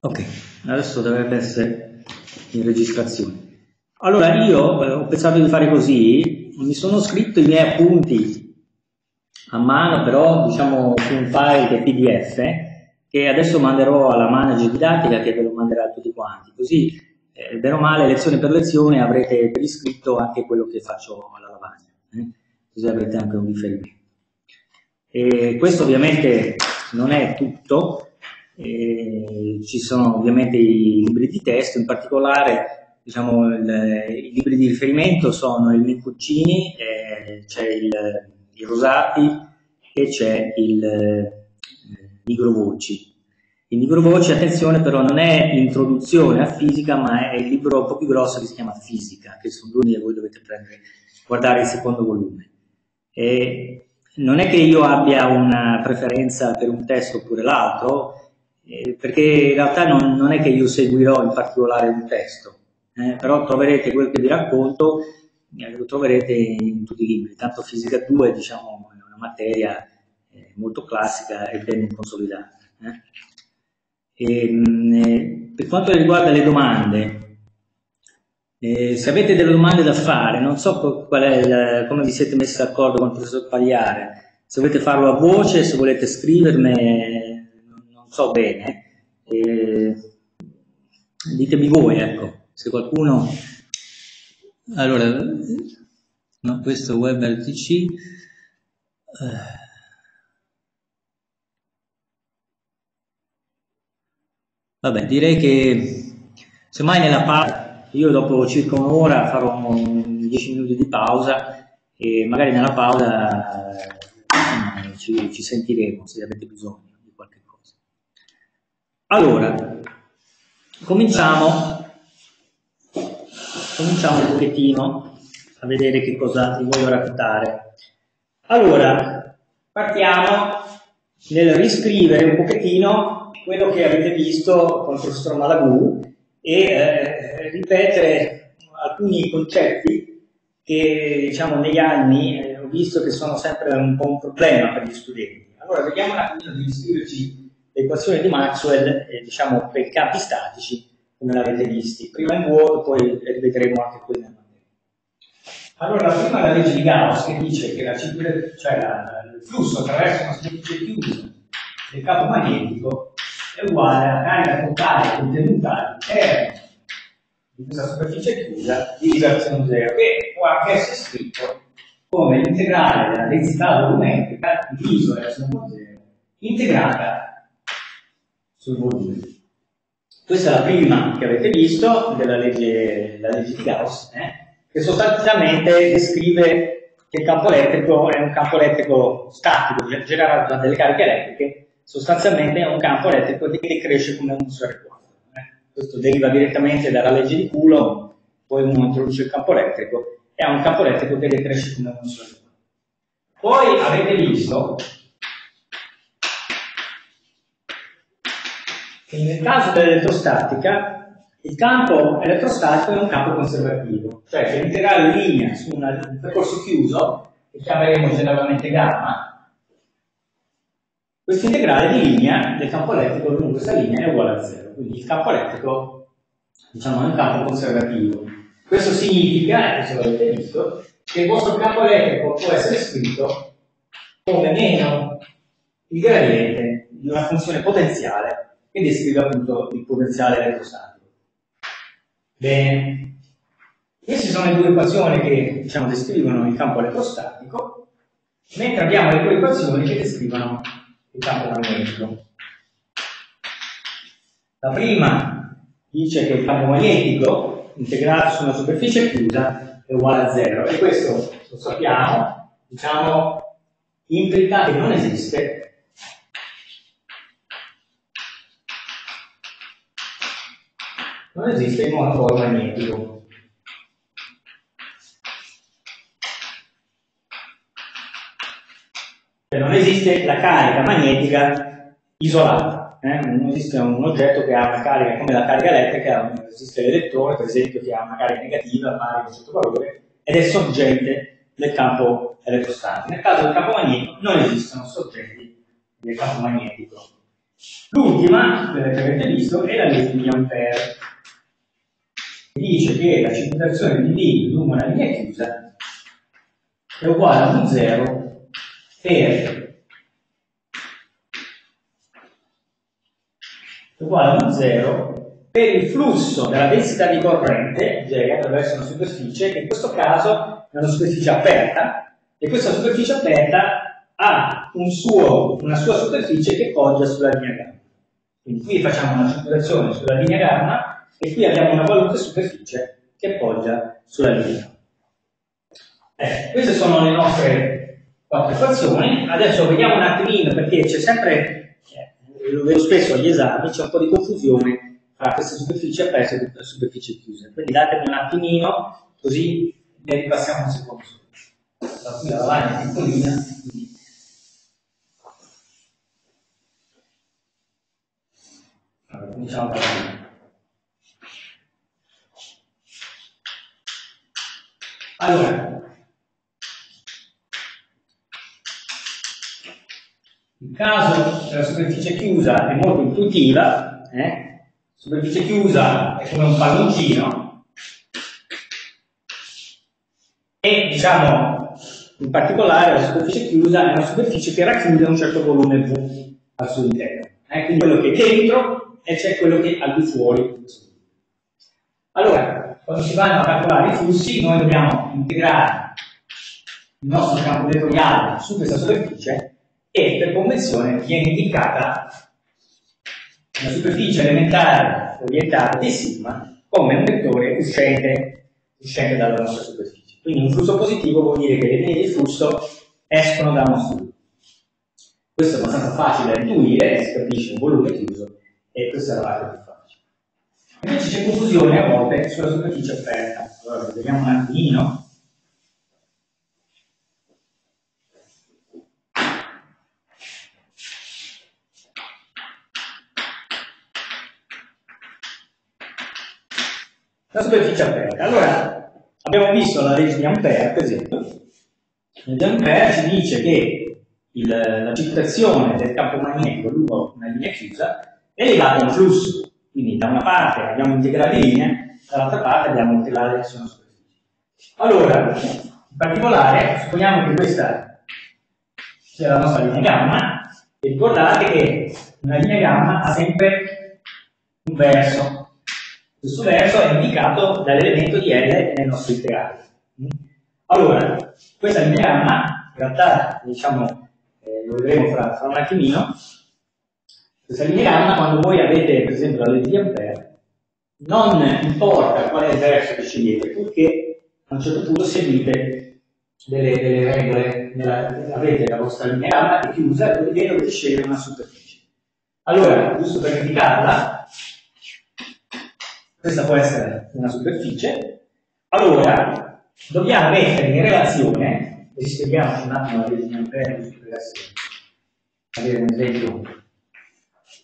Ok, adesso dovrebbe essere in registrazione. Allora, io eh, ho pensato di fare così, mi sono scritto i miei appunti a mano, però diciamo su un file che è PDF, che adesso manderò alla manager didattica che ve lo manderà a tutti quanti, così eh, bene o male, lezione per lezione, avrete per iscritto anche quello che faccio alla lavagna, eh? così avrete anche un riferimento. E questo ovviamente non è tutto, eh, ci sono ovviamente i libri di testo, in particolare diciamo, il, i libri di riferimento sono il Mincuccini, eh, c'è il, il, Rosati e c'è il eh, Nigro Voci. Il libro voce, attenzione però, non è introduzione a fisica, ma è il libro un po' più grosso che si chiama Fisica, che sono due e voi dovete prendere, guardare il secondo volume. E non è che io abbia una preferenza per un testo oppure l'altro, eh, perché in realtà non, non, è che io seguirò in particolare un testo, eh, però troverete quel che vi racconto, eh, lo troverete in tutti i libri, tanto fisica 2 diciamo, è una materia eh, molto classica e ben consolidata. E, eh. ehm, per quanto riguarda le domande, eh, se avete delle domande da fare, non so il, come vi siete messi d'accordo con il professor Pagliare, se volete farlo a voce, se volete scrivermi, so bene, eh, ditemi voi, ecco, se qualcuno... Allora, no, questo WebRTC. Eh. Vabbè, direi che semmai nella pausa, io dopo circa un'ora farò 10 minuti di pausa e magari nella pausa eh, ci, ci sentiremo se avete bisogno. Allora, cominciamo, cominciamo un pochettino a vedere che cosa vi voglio raccontare. Allora, partiamo nel riscrivere un pochettino quello che avete visto con il professor Malagù e eh, ripetere alcuni concetti che diciamo negli anni eh, ho visto che sono sempre un po' un problema per gli studenti. Allora, vediamo un attimo di riscriverci le equazioni di Maxwell, eh, diciamo, per campi statici, come l'avete visti, prima in vuoto, poi rivedremo anche materia. Allora, la prima la legge di Gauss che dice che la, cioè la, il flusso attraverso una superficie chiusa del campo magnetico è uguale alla carica totale contenuta all'interno di questa superficie chiusa divisa per 0, che può anche essere scritto come l'integrale della densità volumetrica diviso per 0 integrata sul volume. Questa è la prima che avete visto della legge, legge di Gauss, eh, che sostanzialmente descrive che il campo elettrico è un campo elettrico statico, generato da delle cariche elettriche, sostanzialmente è un campo elettrico che decresce come un sfera quadro. Eh. Questo deriva direttamente dalla legge di Coulomb, poi uno introduce il campo elettrico, è un campo elettrico che decresce come un sfera quadro. Poi avete visto nel caso dell'elettrostatica, il campo elettrostatico è un campo conservativo, cioè che l'integrale linea su un percorso chiuso, che chiameremo generalmente gamma, questo integrale di linea del campo elettrico lungo questa linea è uguale a zero, quindi il campo elettrico diciamo, è un campo conservativo. Questo significa, e questo l'avete visto, che il vostro campo elettrico può essere scritto come meno il gradiente di una funzione potenziale che descrive appunto il potenziale elettrostatico. Bene, queste sono le due equazioni che diciamo, descrivono il campo elettrostatico, mentre abbiamo le due equazioni che descrivono il campo magnetico. La prima dice che il campo magnetico integrato su una superficie chiusa è uguale a zero e questo lo sappiamo, diciamo, implica che non esiste non esiste il monopolo magnetico. Cioè non esiste la carica magnetica isolata, eh? non esiste un oggetto che ha una carica come la carica elettrica, non esiste l'elettrone per esempio che ha una carica negativa pari a un certo valore ed è sorgente del campo elettrostatico. Nel caso del campo magnetico non esistono soggetti del campo magnetico. L'ultima, che avete visto, è la legge di Ampere, dice che la circolazione di B lungo una linea chiusa è uguale a un 0 per uguale a un 0 per il flusso della densità di corrente J attraverso una superficie, che in questo caso è una superficie aperta, e questa superficie aperta ha un suo, una sua superficie che poggia sulla linea gamma. Quindi qui facciamo una circolazione sulla linea gamma e qui abbiamo una qualunque superficie che poggia sulla linea. Eh, queste sono le nostre quattro equazioni. Adesso vediamo un attimino perché c'è sempre, eh, lo vedo spesso agli esami, c'è un po' di confusione tra queste superfici aperte e superfici chiuse. Quindi datemi un attimino, così ne ripassiamo un secondo. Allora, qui la lavagna è piccolina, allora, cominciamo da qui. Allora, Il caso della superficie chiusa è molto intuitiva, eh? superficie chiusa è come un palloncino e diciamo in particolare la superficie chiusa è una superficie che racchiude un certo volume V al suo interno, eh? quindi quello che è dentro e c'è quello che è al di fuori. Allora, quando si vanno a calcolare i flussi noi dobbiamo integrare il nostro campo vettoriale su questa superficie e per convenzione viene indicata una superficie elementare orientata di sigma come un vettore uscente, uscente dalla nostra superficie. Quindi un flusso positivo vuol dire che le linee di flusso escono da uno studio. Questo è abbastanza facile da intuire, si capisce un volume chiuso e questa è la parte più facile. Invece c'è confusione a volte sulla superficie aperta. Allora, vediamo un attimino. La superficie aperta. Allora, abbiamo visto la legge di Ampere, per esempio. La legge di Ampere ci dice che il, la circolazione del campo magnetico lungo una linea chiusa è legata a un flusso. Quindi da una parte abbiamo integrale linee, dall'altra parte abbiamo integrale su una superficie. Allora, in particolare, supponiamo che questa sia la nostra linea gamma, e ricordate che una linea gamma ha sempre un verso questo verso è indicato dall'elemento di L nel nostro integrale. Allora, questa linea gamma, in realtà, diciamo, eh, lo vedremo fra, fra, un attimino, questa linea gamma, quando voi avete, per esempio, la legge di Ampere, non importa qual è il verso che scegliete, purché a un certo punto seguite delle, delle regole, nella, avete la vostra linea gamma è chiusa e dovete scegliere una superficie. Allora, giusto per indicarla, questa può essere una superficie, allora dobbiamo mettere in relazione, e spieghiamoci un attimo la legge di per avere un esempio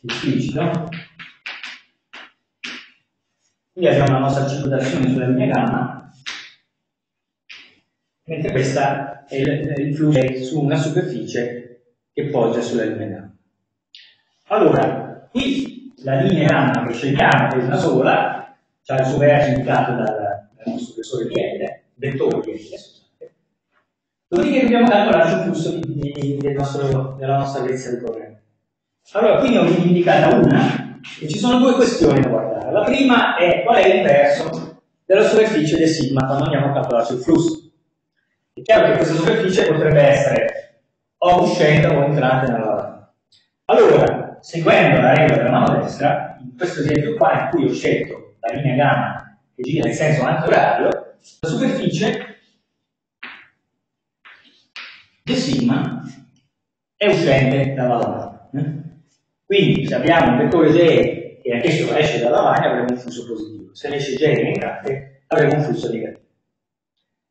esplicito. Qui abbiamo la nostra circolazione sulla linea gamma, mentre questa è il, il su una superficie che poggia sulla linea gamma. Allora, qui la linea gamma che scegliamo è una sola, c'è il suo verso indicato dal, dal nostro professore L, vettore di. Dopodiché dobbiamo calcolare il flusso di, di, del nostro, della nostra lezione di problema. Allora, qui ne ho indicata una, e ci sono due questioni da guardare. La prima è qual è l'inverso della superficie del sigma quando andiamo a calcolare il flusso. È chiaro che questa superficie potrebbe essere o uscente o entrante nella lavagna. Allora, seguendo la regola della mano destra, in questo esempio qua in cui ho scelto la linea gamma che gira in senso antiorario, la superficie di sigma è uscente dalla lavagna. Quindi se abbiamo un vettore J che anch'esso esce dalla lavagna avremo un flusso positivo, se esce J entrante avremo un flusso negativo.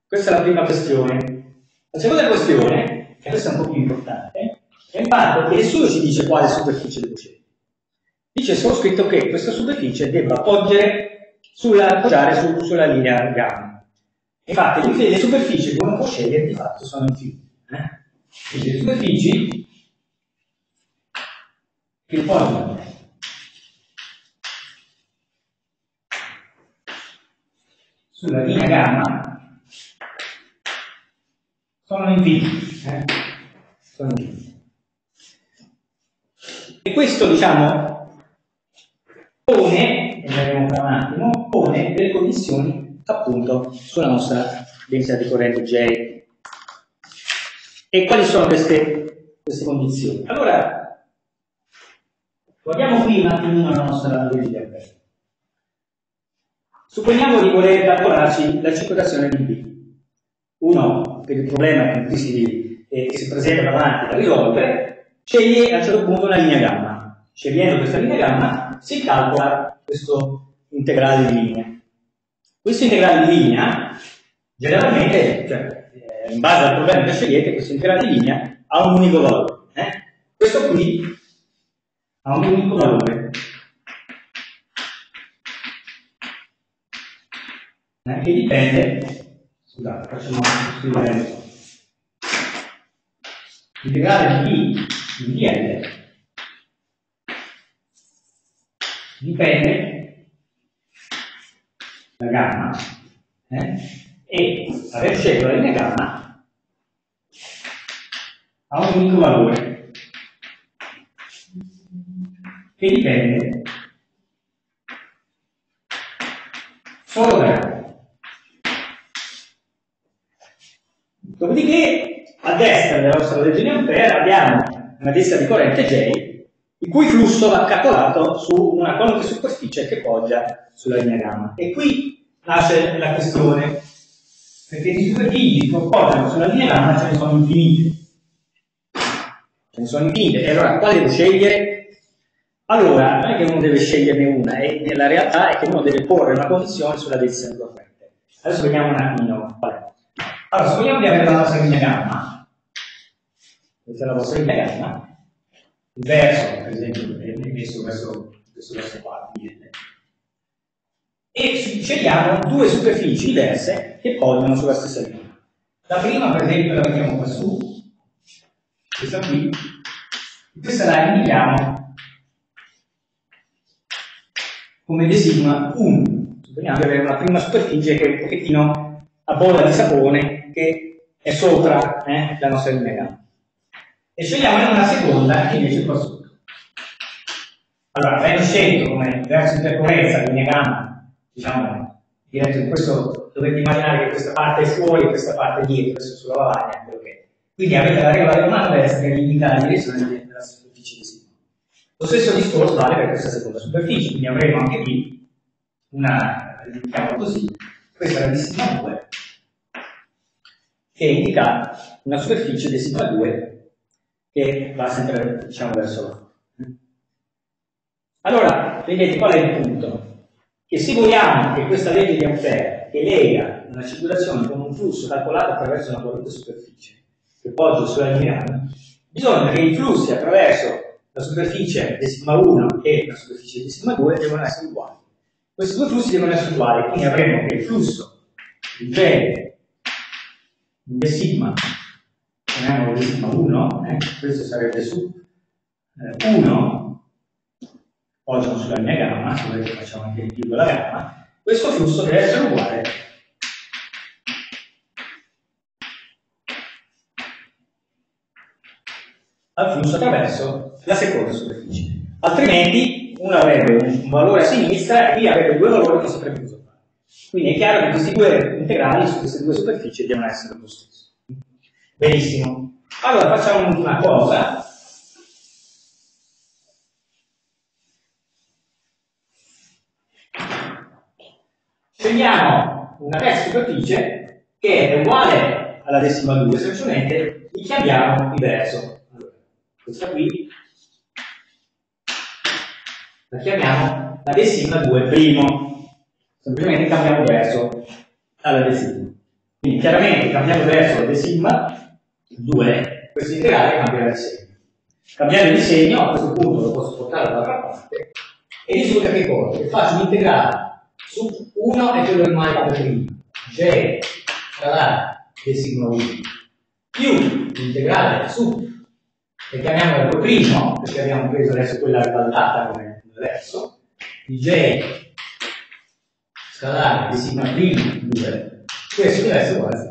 Questa è la prima questione. La seconda questione, e questa è un po' più importante, è il fatto che nessuno ci dice quale superficie devo scegliere dice solo scritto che questa superficie debba appoggiare sulla, appoggiare su, sulla linea gamma. Infatti le superfici che uno può scegliere di fatto sono infinite. Eh? Quindi le superfici che poi sulla linea gamma sono infiniti. Eh? Sono infiniti. E questo, diciamo, pone, e vedremo tra un attimo, pone delle condizioni appunto sulla nostra densità di corrente J. E quali sono queste, queste condizioni? Allora, guardiamo qui un attimo la nostra Alberto. Supponiamo di voler calcolarci la circolazione di B. Uno, per il problema che si, eh, che si presenta davanti da risolvere, sceglie a un certo punto una linea gamma. Scegliendo questa linea gamma si calcola questo integrale di linea. Questo integrale di linea, generalmente, cioè, eh, in base al problema che scegliete, questo integrale di linea ha un unico valore. Eh? Questo qui ha un unico valore. Eh, che dipende, scusate, facciamo scrivere l'integrale di di L dipende la gamma eh? e la linea gamma ha un unico valore che dipende solo da gamma. Dopodiché a destra della nostra legge di Ampere abbiamo una destra di corrente J il cui flusso va calcolato su una qualunque superficie che poggia sulla linea gamma. E qui nasce la questione, perché di superfici che poggiano sulla linea gamma ce ne sono infinite. Ce ne sono infinite. E allora quale devo scegliere? Allora, non è che uno deve sceglierne una, e la realtà è che uno deve porre una condizione sulla decisione corrente. Adesso vediamo un attimo. Allora, supponiamo di avere la nostra linea gamma. Questa è la vostra linea gamma il verso, per esempio, è messo verso questo verso qua, e scegliamo due superfici diverse che poggiano sulla stessa linea. La prima, per esempio, la mettiamo qua su, questa qui, questa la indichiamo come designa 1. Supponiamo di avere una prima superficie che è un pochettino a bolla di sapone che è sopra eh, la nostra linea e scegliamo una seconda che invece qua sotto. Allora, avendo scelto come verso intercorrenza linea gamma, diciamo, diretto in questo, dovete immaginare che questa parte è fuori e questa parte è dietro, questo sulla lavagna, okay. quindi avete la regola della mano destra che indica la direzione della superficie di sigma. Lo stesso discorso vale per questa seconda superficie, quindi avremo anche qui una, indichiamo così, questa è la di sigma 2, che indica una superficie di sigma 2 che va sempre diciamo, verso là. Allora, vedete qual è il punto? Che se vogliamo che questa legge di Ampere, che lega una circolazione con un flusso calcolato attraverso una qualunque superficie, che poggia sulla linea, bisogna che i flussi attraverso la superficie di sigma 1 e la superficie di sigma 2 devono essere uguali. Questi due flussi devono essere uguali, quindi avremo che il flusso di G di sigma chiamiamolo sigma 1, eh, questo sarebbe su eh, 1, poggiano sulla linea gamma, se facciamo anche il più la gamma, questo flusso deve essere uguale al flusso attraverso la seconda superficie. Altrimenti uno avrebbe un valore a sinistra e qui avrebbe due valori che si usati. Quindi è chiaro che questi due integrali su queste due superfici devono essere lo stesso. Benissimo. Allora facciamo una cosa. Scegliamo una terza superficie che è uguale alla decima 2, semplicemente gli cambiamo il verso. Allora, questa qui la chiamiamo la decima 2 primo. Semplicemente cambiamo verso alla decima. Quindi chiaramente cambiamo verso la decima 2, questo integrale cambia di segno. Cambiare di segno a questo punto lo posso portare dall'altra parte e risulta che cosa? Che faccio un integrale su 1 è quello che mai per prima, j la del sigma 1 più l'integrale su e chiamiamolo primo, perché abbiamo preso adesso quella ribaltata come adesso, di J scalare di sigma primo 2, questo deve essere uguale a 0.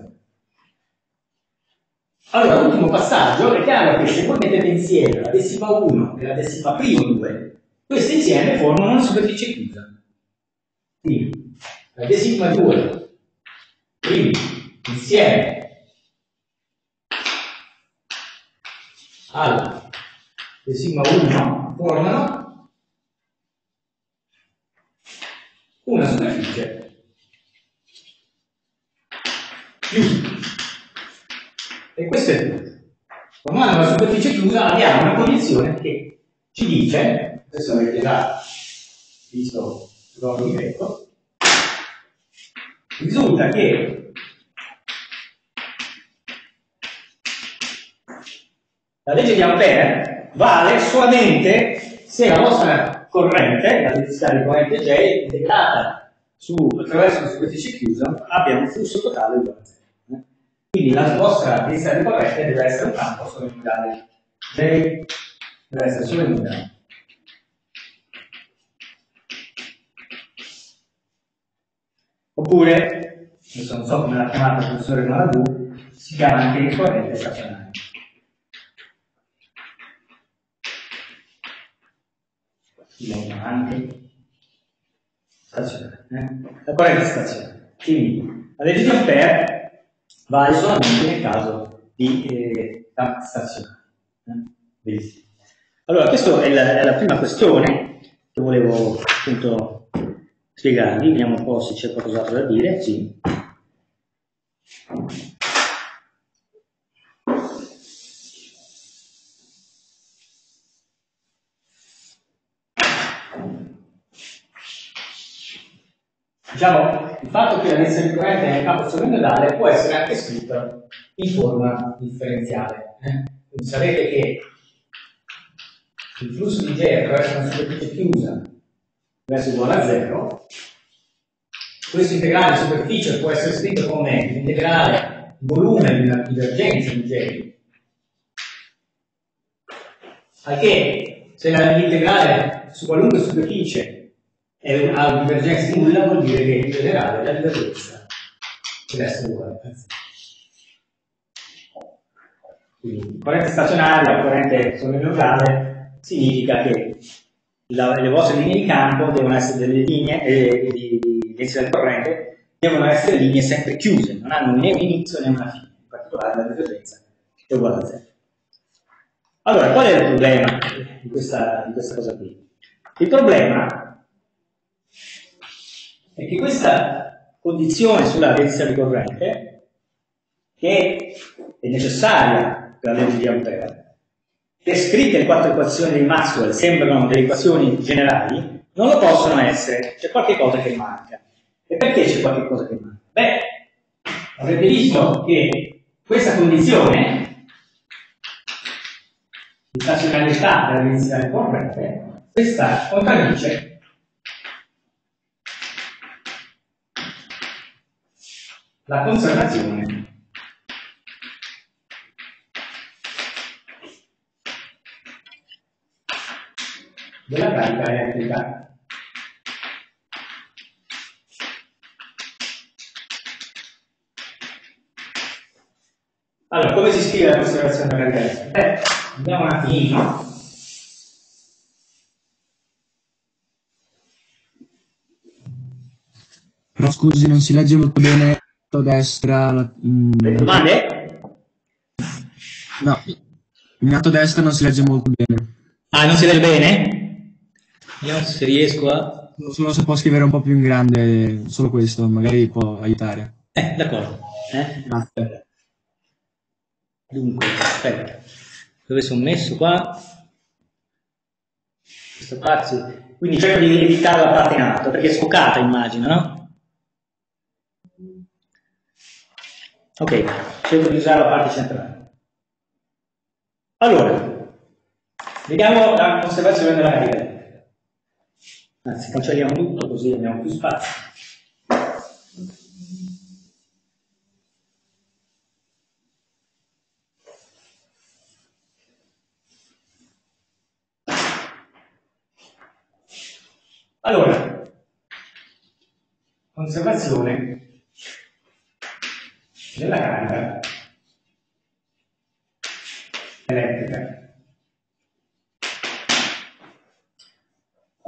Allora, l'ultimo passaggio è chiaro che se voi mettete insieme la decima 1 e la decima primo 2, questi insieme formano una superficie chiusa. Quindi, la decima 2 primo insieme alla decima 1 formano una superficie chiusa. E questo è tutto. Formando una superficie chiusa abbiamo una condizione che ci dice, adesso avete già visto, lo ripeto, risulta che la legge di Ampere vale solamente se la vostra corrente, la densità di corrente J, integrata su, attraverso una superficie chiusa, abbia un flusso totale uguale a 0. Quindi la vostra densità di corrente deve essere un campo solenoidale. J deve essere solenoidale. Oppure, adesso non so come l'ha chiamata il professore Malabu, si chiama anche corrente stazionaria. Anche stazionaria. Eh? La corrente stazionaria. Quindi la di Ampere vale solamente nel caso di eh, stazionario. Eh? Allora, questa è la, è la, prima questione che volevo appunto spiegarvi. Vediamo un po' se c'è qualcos'altro da dire. Sì. Diciamo, il fatto che la densità di corrente nel campo solenoidale può essere anche scritto in forma differenziale. Eh? Quindi sapete che il flusso di J attraverso una superficie chiusa essere uguale a 0. Questo integrale di superficie può essere scritto come l'integrale volume di una divergenza di J. Al che se l'integrale su qualunque superficie ha divergenza di nulla vuol dire che in generale la divergenza essere uguale a 0. Quindi corrente stazionaria, corrente solenoidale significa che la, le vostre linee di campo devono essere delle linee eh, di, di di corrente, devono essere linee sempre chiuse, non hanno né un inizio né una fine, in particolare la divergenza è uguale a 0. Allora, qual è il problema di questa, di questa cosa qui? Il problema è che questa condizione sulla densità di corrente, che è necessaria per la legge di Ampere, descritte in quattro equazioni di Maxwell sembrano delle equazioni generali, non lo possono essere, c'è qualche cosa che manca. E perché c'è qualche cosa che manca? Beh, avrete visto che questa condizione di stazionarietà della densità di corrente, questa contraddice la conservazione della carica elettrica. Allora, come si scrive la conservazione della carica elettrica? Beh, andiamo un attimino. No, scusi, non si legge molto bene destra... Mm, domande? No, in lato destra non si legge molto bene. Ah, non si legge bene? Vediamo se riesco a... Solo se può scrivere un po' più in grande, solo questo, magari può aiutare. Eh, d'accordo. Eh? Grazie. Dunque, aspetta. Dove sono messo qua? Questo qua, Quindi cerco di evitare la parte in alto, perché è sfocata immagino, no? Ok, centralizzare la parte centrale. Allora, vediamo la conservazione della carica. Anzi, cancelliamo tutto così abbiamo più spazio. Allora, conservazione della carica elettrica.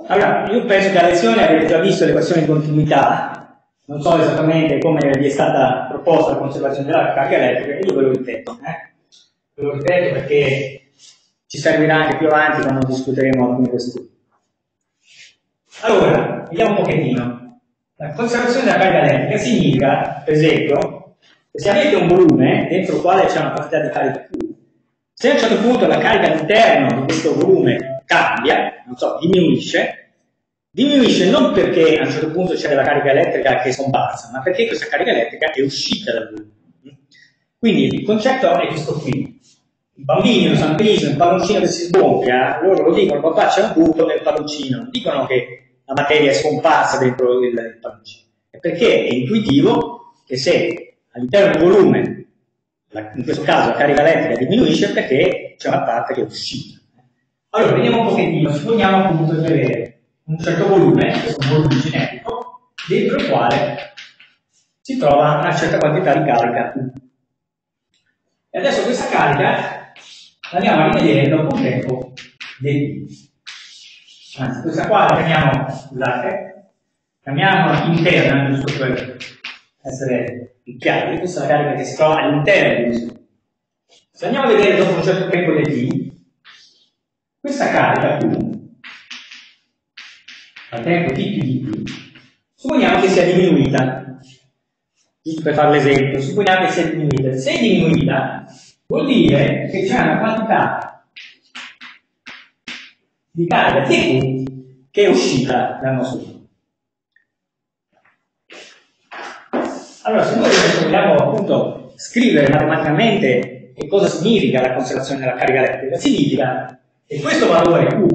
Allora, io penso che a lezione avete già visto l'equazione di continuità, non so esattamente come vi è stata proposta la conservazione della carica elettrica, io ve lo ripeto, eh? ve lo ripeto perché ci servirà anche più avanti quando discuteremo alcune questioni. Allora, vediamo un pochettino. La conservazione della carica elettrica significa, per esempio, se avete un volume dentro il quale c'è una quantità di carica Q, se a un certo punto la carica all'interno di questo volume cambia, non so, diminuisce, diminuisce non perché a un certo punto c'è della carica elettrica che è scomparsa, ma perché questa carica elettrica è uscita dal volume. Quindi il concetto è questo qui. I bambini lo sanno benissimo, il palloncino che si sgonfia, loro lo dicono, papà c'è un buco nel palloncino, non dicono che la materia è scomparsa dentro il, il palloncino. È perché è intuitivo che se all'interno del volume, in questo caso la carica elettrica diminuisce, perché c'è una parte che è uscita. Allora, vediamo un pochettino, supponiamo appunto di avere un certo volume, questo è un volume genetico, dentro il quale si trova una certa quantità di carica E adesso questa carica andiamo a rivedere dopo un tempo del anzi questa qua la chiamiamo, scusate, chiamiamola interna, giusto per essere chiari, questa è la carica che si trova all'interno di questo. Se andiamo a vedere dopo un certo tempo del t, questa carica Q, al tempo t più di t, supponiamo che sia diminuita, giusto per fare l'esempio, supponiamo che sia diminuita. Se è diminuita, vuol dire che c'è una quantità di carica TQ che è uscita dal nostro gruppo. Allora, se noi vogliamo appunto scrivere matematicamente che cosa significa la conservazione della carica elettrica, significa che questo valore Q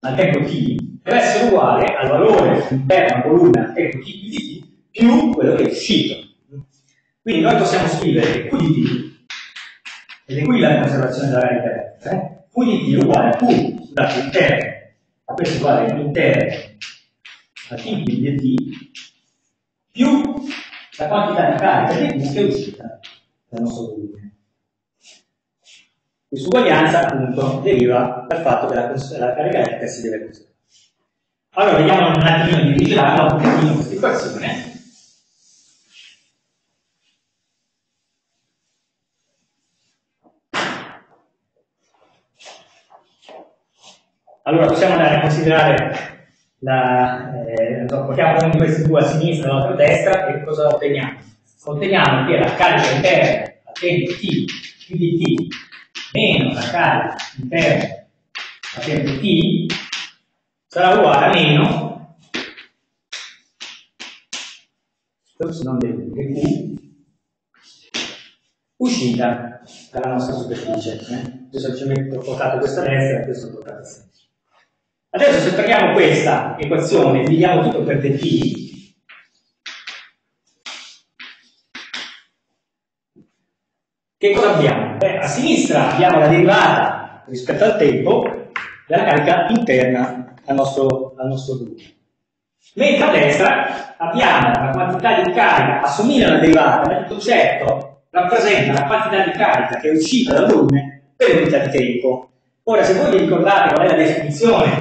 al tempo t deve essere uguale al valore interno al volume al tempo t di t più quello che è uscito. Quindi noi possiamo scrivere Q di t, ed è qui la conservazione della carica elettrica, eh? Q di t uguale a Q dato interno, a questo uguale interno a t di t più la quantità di carica di che è uscita dal nostro volume. Questa uguaglianza appunto deriva dal fatto che la, la carica elettrica si deve conservare. Allora vediamo un attimino di rigelarla un pochettino questa equazione. Allora possiamo andare a considerare la, eh, portiamo uno di questi due a sinistra e l'altro a destra e cosa otteniamo? Otteniamo che la carica interna a tempo t più di t meno la carica interna a tempo t sarà uguale a meno non del q uscita dalla nostra superficie. Eh? Io semplicemente ho portato questa destra e questo portato a sinistra. Adesso se prendiamo questa equazione e dividiamo tutto per dt, che cosa abbiamo? Beh, a sinistra abbiamo la derivata rispetto al tempo della carica interna al nostro, al nostro gruppo. Mentre a destra abbiamo la quantità di carica, assomiglia alla derivata, ma il concetto rappresenta la quantità di carica che è uscita dal volume per unità di tempo. Ora, se voi vi ricordate qual è la definizione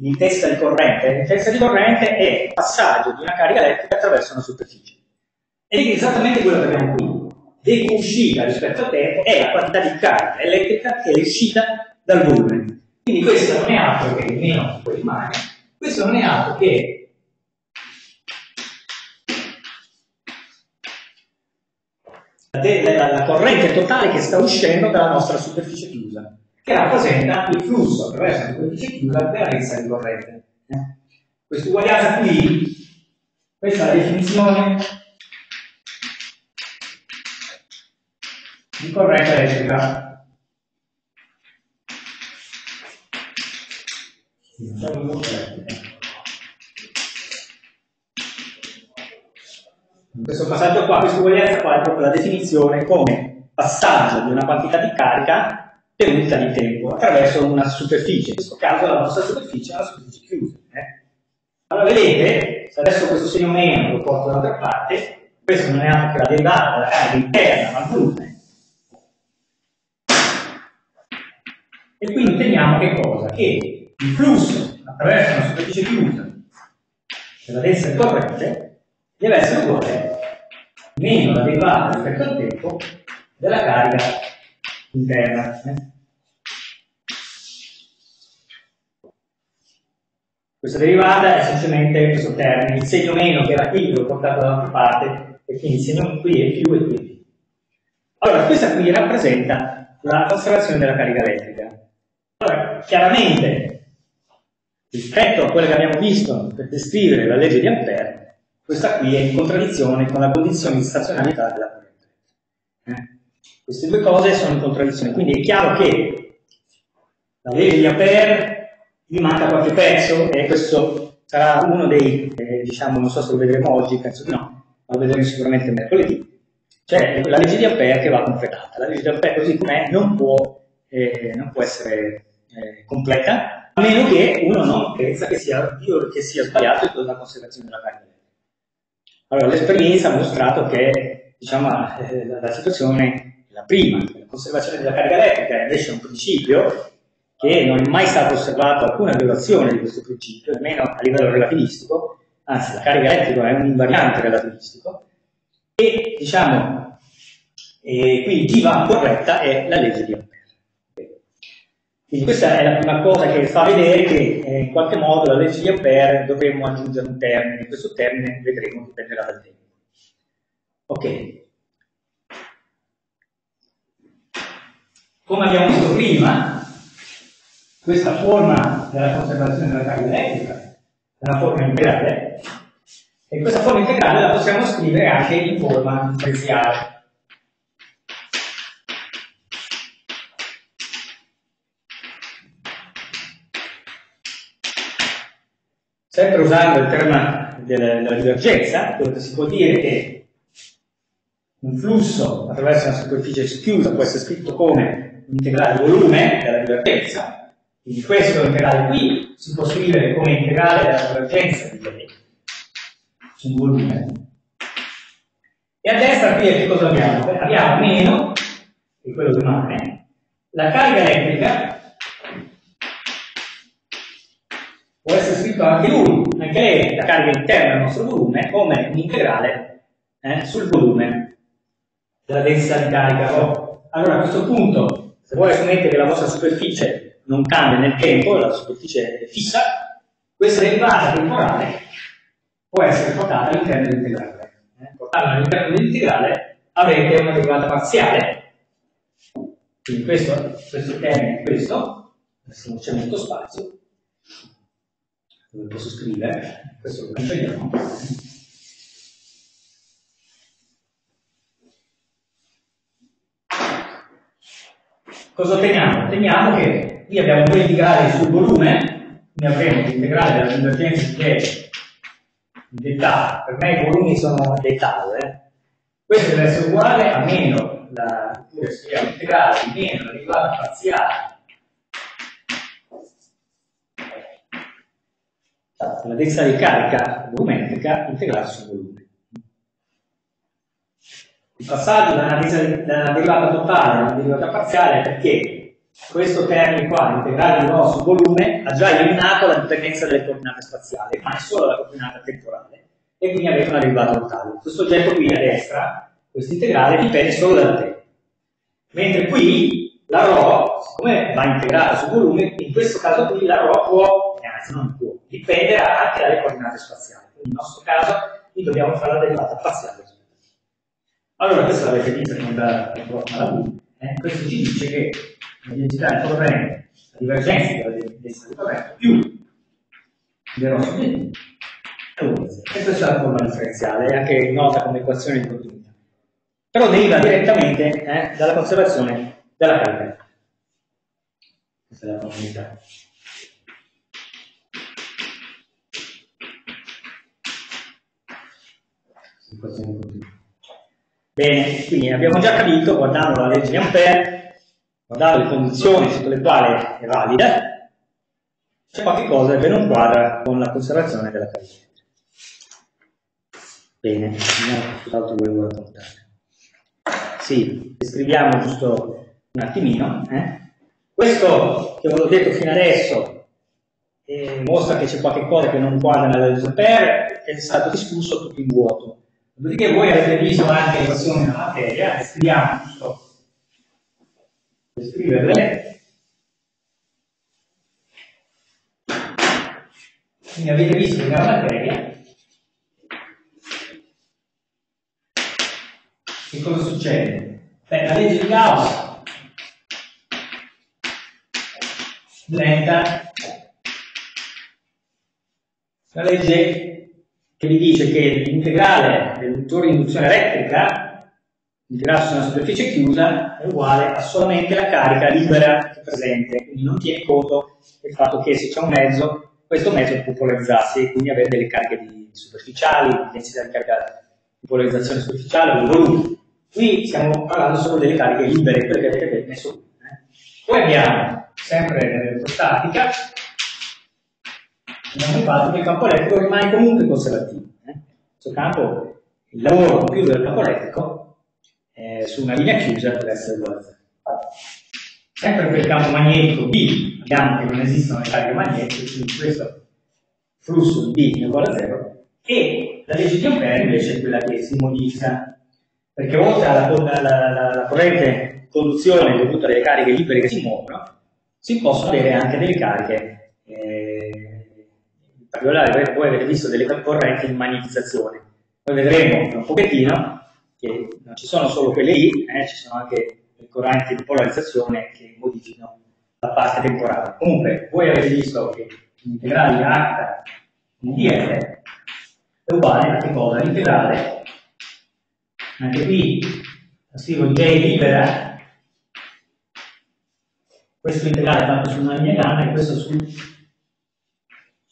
di testa di corrente, di testa di corrente è il passaggio di una carica elettrica attraverso una superficie. Ed è esattamente quello che abbiamo qui. Uscita rispetto al tempo è la quantità di carica elettrica che è uscita dal volume. Quindi questo non è altro che, meno poi rimane, questo non è altro che la, la, la corrente totale che sta uscendo dalla nostra superficie chiusa che rappresenta il flusso attraverso la superficie chiusa della resa di corrente. Questa uguaglianza qui, questa è la definizione di corrente elettrica. In questo passaggio qua, questa uguaglianza qua è proprio la definizione come passaggio di una quantità di carica unità di tempo attraverso una superficie, in questo caso la nostra superficie è una superficie chiusa. Eh? Allora vedete, se adesso questo segno meno lo porto dall'altra parte, questo non è altro che la derivata della carica interna al volume. E quindi otteniamo che cosa? Che il flusso attraverso una superficie chiusa della di corrente deve essere uguale meno la derivata rispetto al tempo della carica interna. Eh? Questa derivata è semplicemente questo termine, il segno meno che era qui, l'ho portato dall'altra parte, e quindi il segno qui è più e qui. Allora, questa qui rappresenta la conservazione della carica elettrica. Allora, chiaramente, rispetto a quello che abbiamo visto per descrivere la legge di Ampere, questa qui è in contraddizione con la condizione di stazionarietà della corrente. Eh? Queste due cose sono in contraddizione, quindi è chiaro che la legge di Ampere gli manca qualche pezzo e questo sarà uno dei, eh, diciamo, non so se lo vedremo oggi, penso di no, ma lo vedremo sicuramente mercoledì. C'è la legge di Ampere che va completata. La legge di Ampere così com'è non può, eh, non può essere eh, completa, a meno che uno non pensa che sia, che sia sbagliato la conservazione della carne. Allora, l'esperienza ha mostrato che diciamo, eh, la, la situazione la prima, la conservazione della carica elettrica invece è un principio che non è mai stato osservato alcuna violazione di questo principio, almeno a livello relativistico, anzi la carica elettrica è un invariante relativistico, e diciamo, e quindi chi va corretta è la legge di Ampere. Quindi questa è la prima cosa che fa vedere che eh, in qualche modo la legge di Ampere dovremmo aggiungere un termine, questo termine vedremo dipenderà dal tempo. Ok. Come abbiamo visto prima, questa forma della conservazione della carica elettrica è una forma integrale e questa forma integrale la possiamo scrivere anche in forma differenziale. Sempre usando il termine della divergenza, quello che si può dire che un flusso attraverso una superficie chiusa può essere scritto come integrale volume della divergenza quindi questo integrale qui si può scrivere come integrale della convergenza di J su un volume. E a destra qui che cosa abbiamo? Abbiamo meno, che quello che rimane, la carica elettrica può essere scritto anche lui, anche lei, la carica interna del nostro volume, come un integrale eh, sul volume della densità di carica. Allora a questo punto, se voi assumete che la vostra superficie non cambia nel tempo, la superficie è fissa, questa derivata temporale può essere portata all'interno dell'integrale. Eh? Portata all'interno dell'integrale avrete una derivata parziale. Quindi questo, questo termine è questo, adesso non c'è molto spazio, dove posso scrivere, questo lo cancelliamo. Cosa otteniamo? Otteniamo che qui abbiamo due integrali sul volume, quindi avremo l'integrale della convergenza che è in dettaglio, per me i volumi sono dettaglio, eh. questo deve essere uguale a meno, la, scriviamo integrale di meno la derivata parziale la densità di carica volumetrica integrale sul volume. Il passaggio da una derivata totale a una derivata parziale perché questo termine qua, integrale di rho su volume, ha già eliminato la dipendenza delle coordinate spaziali, ma è solo la coordinata temporale, e quindi avete una derivata totale. Questo oggetto qui a destra, questo integrale, dipende solo dal tempo. Mentre qui la rho, siccome va integrata su volume, in questo caso qui la rho può, anzi non può, dipenderà anche dalle coordinate spaziali. Quindi nel nostro caso qui dobbiamo fare la derivata parziale. Allora, questo l'avete visto quando alla V. Eh? Questo ci dice che l'identità del corrente, la divergenza della densità del corrente più del nostro obiettivo e questa è la forma differenziale, è anche nota come equazione di continuità. Però deriva direttamente eh, dalla conservazione della carica. Questa è la continuità. Bene, quindi abbiamo già capito, guardando la legge di Ampere, guardare le condizioni sotto le quali è valida, c'è qualche cosa che non quadra con la conservazione della carica. Bene, cos'altro volevo raccontare. Sì, descriviamo giusto un attimino. Eh? Questo che avevo detto fino adesso eh, mostra che c'è qualche cosa che non quadra nella legge per è stato discusso tutto in vuoto. Dopodiché voi avete visto anche le equazioni della materia, le scriviamo giusto per scriverle. Quindi avete visto che nella materia che cosa succede? Beh, la legge di Gauss diventa la legge che vi dice che l'integrale del motore di induzione elettrica, integrale su una superficie chiusa, è uguale a solamente la carica libera che è presente, quindi non tiene conto del fatto che se c'è un mezzo, questo mezzo può polarizzarsi e quindi avere delle cariche di superficiali, di densità di carica di polarizzazione superficiale o volume. Qui stiamo parlando solo delle cariche libere, quelle che avete messo qui. Eh. Poi abbiamo, sempre nell'elettrostatica, abbiamo fatto che il campo elettrico rimane comunque conservativo. Eh? Questo campo, il lavoro compiuto del campo elettrico eh, su una linea chiusa deve essere uguale a 0. Sempre per il campo magnetico B abbiamo che non esistono le cariche magnetiche, quindi questo flusso di B è uguale a 0, e la legge di Ampere invece è quella che si modifica, perché oltre alla, alla, alla, alla corrente conduzione dovuta alle cariche libere che si muovono, si possono avere anche delle cariche eh, particolare voi avete visto delle correnti in magnetizzazione. Poi vedremo un pochettino che non ci sono solo quelle lì, eh, ci sono anche le correnti di polarizzazione che modificano la parte temporale. Comunque, voi avete visto che l'integrale H in df è uguale a che cosa? L'integrale, anche qui la scrivo J libera, questo integrale fatto su una linea gamma e questo su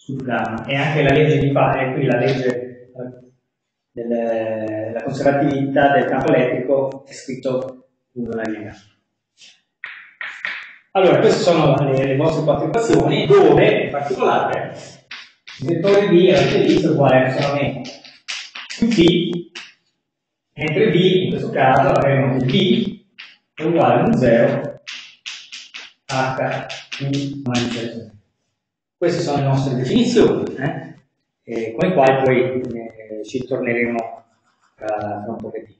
sul gamma e anche la legge di fare, qui la legge della conservatività del campo elettrico è scritto in una linea. Allora, queste sono le, le vostre quattro equazioni dove in particolare il vettore B avete visto uguale a solamente P, mentre B in questo caso avremo B è uguale a un 0 H più maggiorazione. Queste sono le nostre definizioni, eh? eh, con le quali poi eh, ci torneremo tra, tra un pochettino.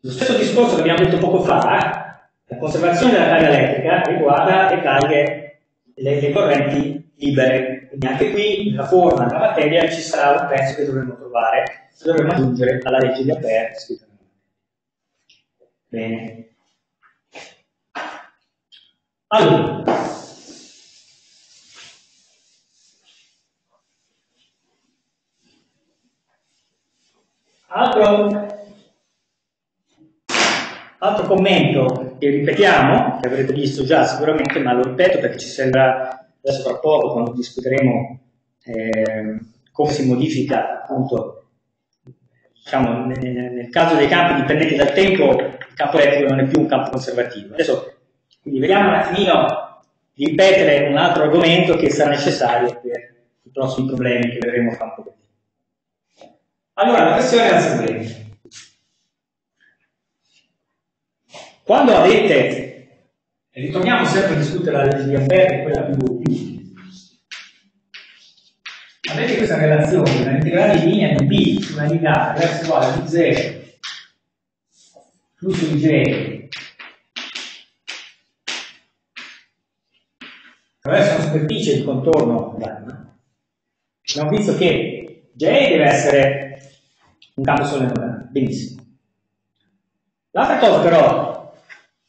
Lo stesso discorso che abbiamo detto poco fa, la conservazione della carica elettrica riguarda le cariche, le, le correnti libere. Quindi anche qui, nella forma della materia, ci sarà un pezzo che dovremo trovare, se dovremo aggiungere alla legge di Ampere scritta Bene. Allora, Altro, altro commento che ripetiamo, che avrete visto già sicuramente, ma lo ripeto perché ci sembra adesso tra poco quando discuteremo eh, come si modifica appunto diciamo, nel, nel, caso dei campi dipendenti dal tempo il campo elettrico non è più un campo conservativo. Adesso quindi vediamo un attimino di ripetere un altro argomento che sarà necessario per i prossimi problemi che vedremo fra un po'. Allora, la questione è la seguente. Quando avete, e ritorniamo sempre a discutere la legge di Ampere, quella più, più avete questa relazione, la integrale di linea di B su una linea verso uguale a V0 flusso di J attraverso una superficie di contorno abbiamo visto che J deve essere un campo solenoidale. Benissimo. L'altra cosa però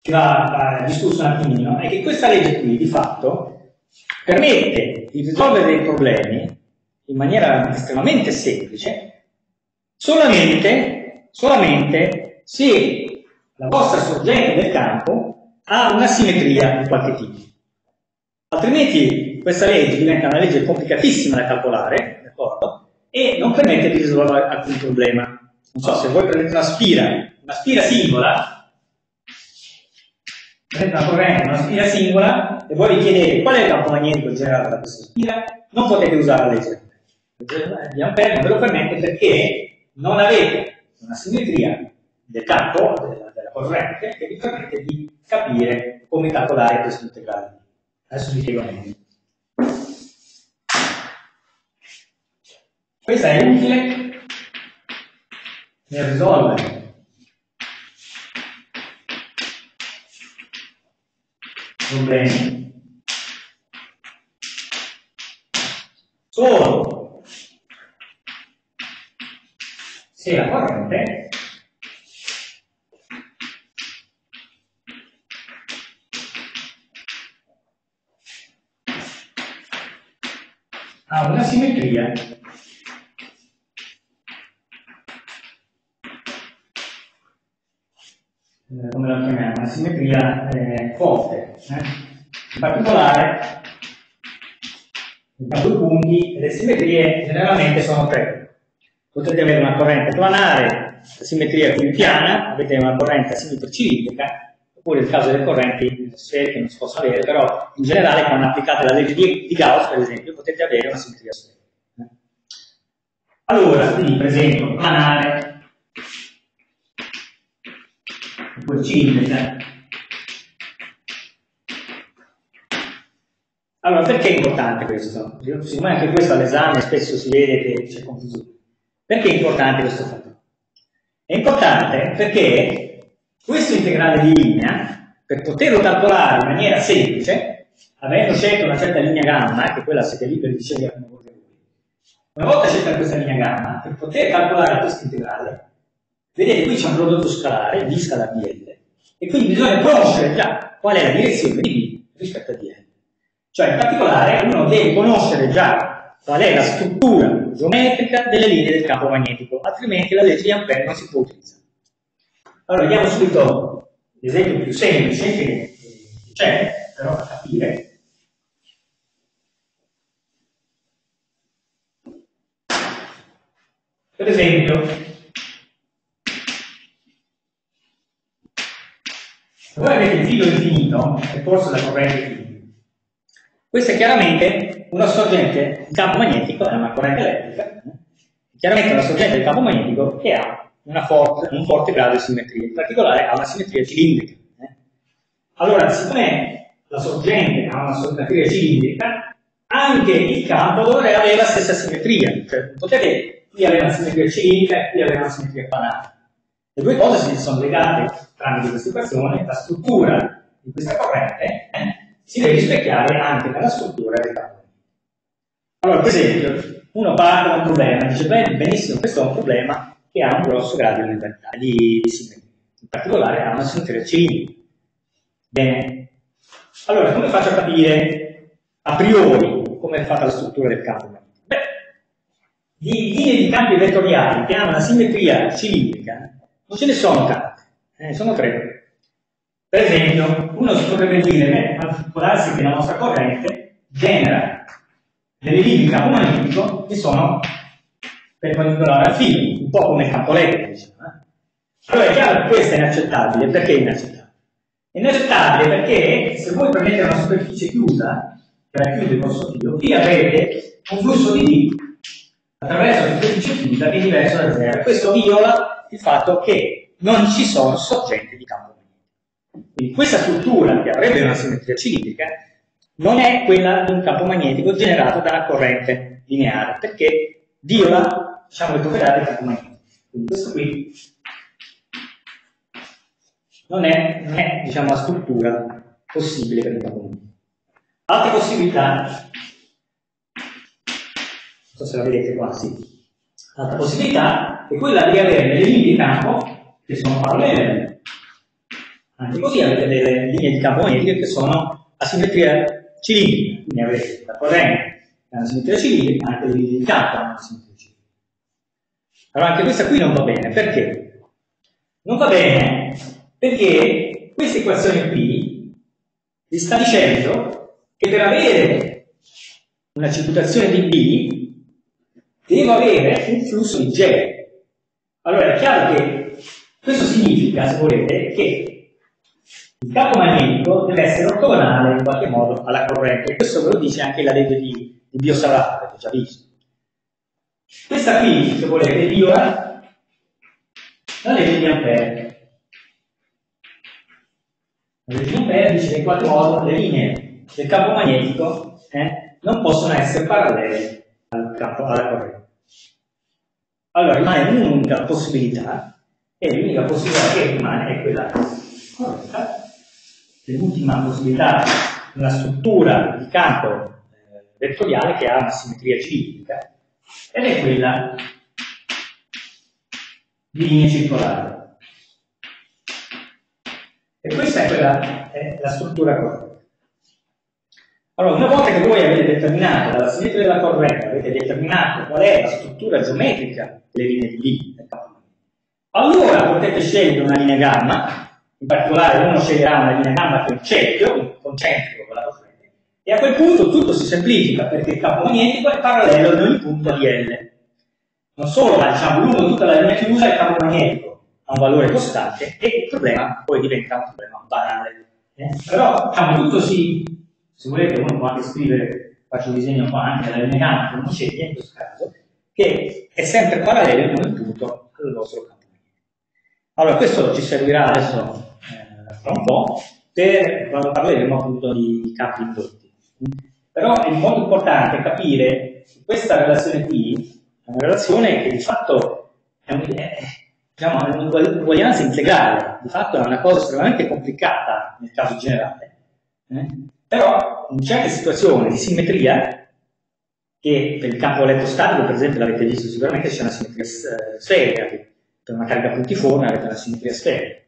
che va, va discusso un attimino è che questa legge qui di fatto permette di risolvere dei problemi in maniera estremamente semplice solamente, solamente se la vostra sorgente del campo ha una simmetria di qualche tipo. Altrimenti questa legge diventa una legge complicatissima da calcolare, d'accordo? E non permette di risolvere alcun problema. Non so, se voi prendete una spira, una spira singola, prendete una corrente, una spira singola e voi vi chiedete qual è il campo magnetico generato da questa spira, non potete usare la legge di Ampere, non ve lo permette perché non avete una simmetria del campo, della, della corrente, che vi permette di capire come calcolare questo integrale. Adesso vi spiego meglio. Questa è utile nel risolvere problemi solo. Se la corrente. Ha una simmetria Eh, come la chiamiamo, una simmetria eh, forte. Eh? In particolare, da due punti, le simmetrie generalmente sono tre. Potete avere una corrente planare, la simmetria più piana, avete una corrente a simetria cilindrica, oppure nel caso delle correnti sferiche non si possono avere, però in generale quando applicate la legge di, di Gauss, per esempio, potete avere una simmetria sferica. Allora, quindi per esempio, planare cilindrica. Allora, perché è importante questo? Siccome anche questo all'esame spesso si vede che c'è confusione. Perché è importante questo fatto? È importante perché questo integrale di linea, per poterlo calcolare in maniera semplice, avendo scelto una certa linea gamma, che quella siete liberi di scegliere come volete voi, una volta scelta questa linea gamma, per poter calcolare questo integrale, Vedete, qui c'è un prodotto scalare, V scala DL, e quindi bisogna conoscere già qual è la direzione di V rispetto a DL. Cioè, in particolare, uno deve conoscere già qual è la struttura geometrica delle linee del campo magnetico, altrimenti la legge di Ampere non si può utilizzare. Allora, vediamo subito l'esempio più semplice che c'è, però da capire. Per esempio, voi avete il filo infinito e forse la corrente infinita. Questa è chiaramente una sorgente di campo magnetico, è una corrente elettrica, chiaramente una sorgente di campo magnetico che ha forte, un forte grado di simmetria, in particolare ha una simmetria cilindrica. Eh. Allora, siccome la sorgente ha una simmetria cilindrica, anche il campo dovrebbe avere la stessa simmetria, cioè potete qui avere una simmetria cilindrica e qui avere una simmetria planare. Le due cose si sono legate tramite questa equazione, la struttura di questa corrente eh, si deve rispecchiare anche nella struttura del campo. Allora, per esempio, uno parte da un problema, dice, beh, benissimo, questo è un problema che ha un grosso grado di, di, di simmetria, in particolare ha una simmetria cilindrica. Bene, allora, come faccio a capire a priori come è fatta la struttura del campo? Beh, di linee di campi vettoriali che hanno una simmetria cilindrica non ce ne sono tante. Eh, sono tre. Per esempio, uno si potrebbe dire, può darsi che la nostra corrente genera delle linee di campo magnetico che sono perpendicolari al filo, un po' come elettrico, diciamo. Eh? Allora è chiaro che questo è inaccettabile, perché è inaccettabile? È inaccettabile perché se voi prendete una superficie chiusa per chiudere il vostro filo, qui avrete un flusso di D attraverso la superficie chiusa che è diverso da zero. Questo viola il fatto che non ci sono sorgenti di campo magnetico. Quindi questa struttura, che avrebbe una simmetria cilindrica, non è quella di un campo magnetico generato da una corrente lineare, perché viola diciamo, le proprietà del campo magnetico. Quindi questo qui non è, non è diciamo, la struttura possibile per il campo magnetico. Altre possibilità, so se la vedete qua, sì. Altra possibilità è quella di avere delle linee di campo che sono parallele. Anche così avete delle linee di campo magnetiche che sono a simmetria cilindrica, quindi avete la corrente che ha una simmetria cilindrica, anche le linee di campo hanno una simmetria cilindrica. Allora anche questa qui non va bene, perché? Non va bene perché questa equazione qui vi sta dicendo che per avere una circolazione di B devo avere un flusso di J. Allora è chiaro che questo significa, se volete, che il campo magnetico deve essere ortogonale in qualche modo alla corrente. Questo ve lo dice anche la legge di, di Biot-Savart, avete già visto. Questa qui, se volete, viola la legge di Ampere. La legge di Ampere dice che in qualche modo le linee del campo magnetico eh, non possono essere parallele al campo, alla corrente. Allora rimane un'unica possibilità e l'unica possibilità che rimane è quella corretta l'ultima possibilità una struttura di campo eh, vettoriale che ha una simmetria cilindrica ed è quella di linee circolari. E questa è, quella, è la struttura corretta. Allora, una volta che voi avete determinato dalla simmetria della corrente, avete determinato qual è la struttura geometrica delle linee di linea, allora potete scegliere una linea gamma in particolare uno sceglierà una linea gamma che è un cerchio, concentrico con la corrente, e a quel punto tutto si semplifica perché il campo magnetico è parallelo ad ogni punto di L. Non solo, ma diciamo lungo tutta la linea chiusa il campo magnetico ha un valore costante e il problema poi diventa un problema banale. Eh? Però diciamo tutto si, se volete uno può anche scrivere, faccio un disegno qua anche la linea che uno sceglie in questo caso, che è sempre parallelo in ogni punto al vostro campo. Allora questo ci servirà adesso tra un po', per, quando parleremo appunto di campi indotti. Però è molto importante capire che questa relazione qui è una relazione che di fatto è, un, diciamo, un'uguaglianza integrale, di fatto è una cosa estremamente complicata nel caso generale, eh? Però in certe situazioni di simmetria, che per il campo elettrostatico per esempio l'avete visto sicuramente c'è una simmetria eh, sferica, per una carica puntiforme avete una simmetria sferica.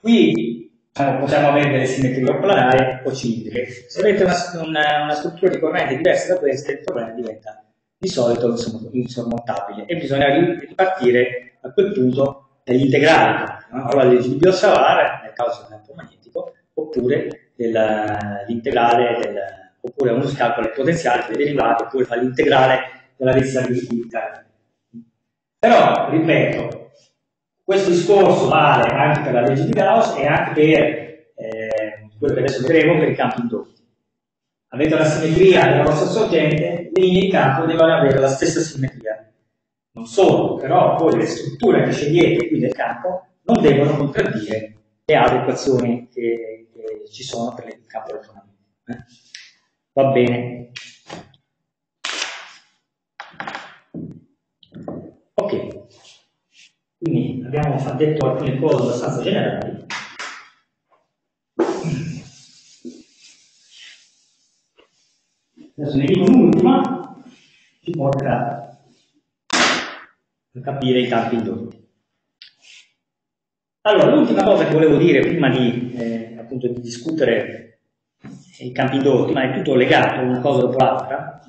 Qui diciamo, possiamo avere delle simmetrie o planari o cilindriche. Se avete una, una, una, struttura di corrente diversa da questa, il problema diventa di solito insormontabile e bisogna ripartire a quel punto dagli integrali, no? legge di Biot-Savart nel caso del campo magnetico, oppure l'integrale del, oppure uno scalcola il potenziale dei derivati, oppure fa l'integrale della densità di carne. Però, ripeto, questo discorso vale anche per la legge di Gauss e anche per eh, quello che adesso vedremo per i campi indotti. Avete la simmetria della vostra sorgente, le linee di campo devono avere la stessa simmetria. Non solo, però poi le strutture che scegliete qui del campo non devono contraddire le altre equazioni che, che ci sono per il campo elettromagnetico. Eh? Va bene. Ok. Quindi abbiamo detto alcune cose abbastanza generali. Adesso ne dico un'ultima, ci porta a capire i campi indotti. Allora, l'ultima cosa che volevo dire prima di, eh, appunto, di discutere i campi indotti, ma è tutto legato una cosa dopo l'altra,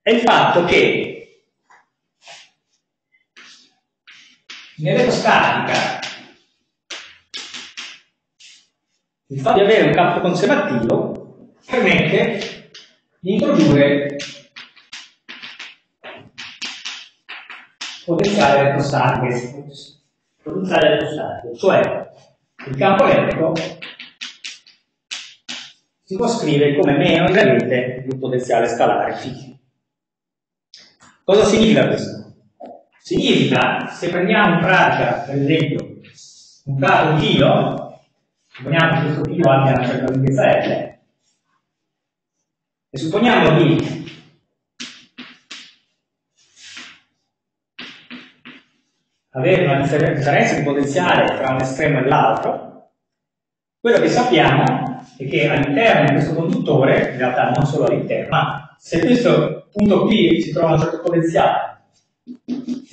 è il fatto che Nell'elettrostatica il fatto di avere un campo conservativo permette di introdurre potenziale elettrostatico, potenziale elettrostatico, cioè il campo elettrico si può scrivere come meno in rete di un potenziale scalare φ. Cosa significa questo? Significa, se prendiamo in pratica, per esempio, un caso chilo, supponiamo che questo chilo abbia una certa lunghezza L, e supponiamo di avere una differenza di potenziale tra un estremo e l'altro, quello che sappiamo è che all'interno di questo conduttore, in realtà non solo all'interno, ma se questo punto qui si trova un certo potenziale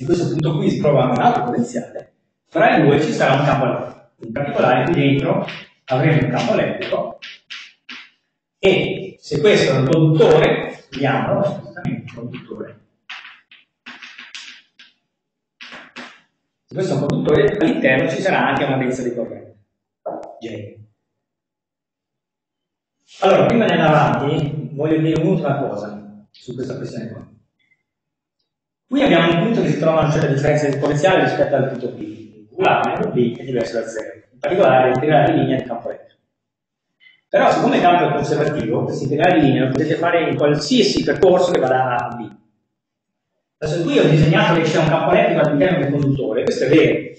in questo punto qui si trova un altro potenziale, tra i due ci sarà un campo elettrico. In particolare qui dentro avremo un campo elettrico e se questo è un conduttore, vediamolo, assolutamente un conduttore. Se questo è un conduttore, all'interno ci sarà anche una densità di corrente. J. Allora, prima di andare avanti, voglio dire un'ultima cosa su questa questione qua. Qui abbiamo un punto che si trova a una certa differenza esponenziale rispetto al punto P. A meno B è diverso da 0. In particolare l'integrale di linea del campo elettrico. Però siccome il campo è conservativo, questo integrale di linea lo potete fare in qualsiasi percorso che vada da A a B. Adesso qui ho disegnato che c'è un campo elettrico all'interno del conduttore, questo è vero.